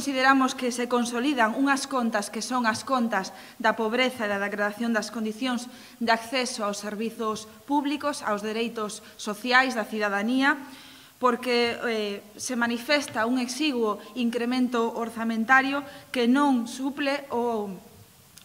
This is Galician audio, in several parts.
consideramos que se consolidan unhas contas que son as contas da pobreza e da degradación das condicións de acceso aos servizos públicos, aos dereitos sociais da cidadanía, porque eh, se manifesta un exiguo incremento orzamentario que non suple o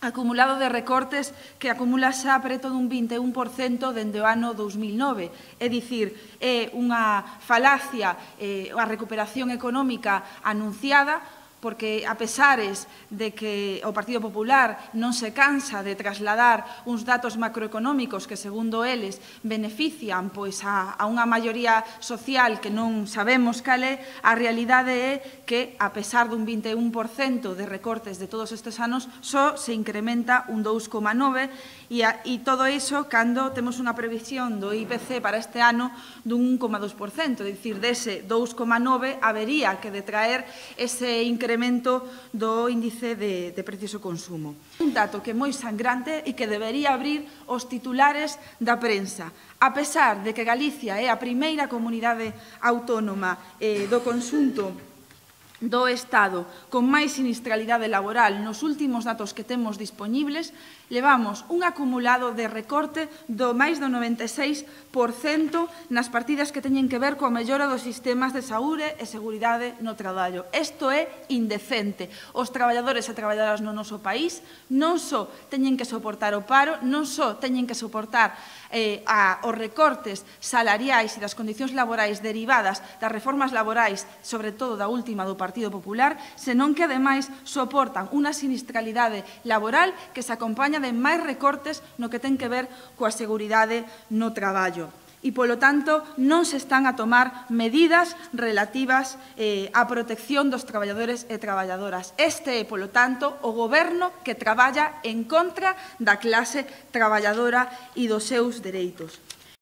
acumulado de recortes que acumula xa preto dun 21% dende o ano 2009. É dicir, é unha falacia eh, a recuperación económica anunciada, porque a pesares de que o Partido Popular non se cansa de trasladar uns datos macroeconómicos que, segundo eles, benefician pois a, a unha maioría social que non sabemos cal é, a realidade é que, a pesar dun 21% de recortes de todos estes anos, só se incrementa un 2,9% e, a, e todo iso cando temos unha previsión do IPC para este ano dun 1,2%, é dicir, dese 2,9 habería que detraer ese incremento incremento do índice de, de precios ao consumo. Un dato que é moi sangrante e que debería abrir os titulares da prensa. A pesar de que Galicia é a primeira comunidade autónoma eh, do consunto do Estado con máis sinistralidade laboral nos últimos datos que temos disponibles, levamos un acumulado de recorte do máis do 96% nas partidas que teñen que ver coa mellora dos sistemas de saúde e seguridade no traballo. Isto é indecente. Os traballadores e traballadoras no noso país non só teñen que soportar o paro, non só teñen que soportar eh, a, os recortes salariais e das condicións laborais derivadas das reformas laborais, sobre todo da última do Partido Popular, senón que, ademais, soportan unha sinistralidade laboral que se acompaña de máis recortes no que ten que ver coa seguridade no traballo e, polo tanto, non se están a tomar medidas relativas eh, á protección dos traballadores e traballadoras. Este é, polo tanto, o goberno que traballa en contra da clase traballadora e dos seus dereitos.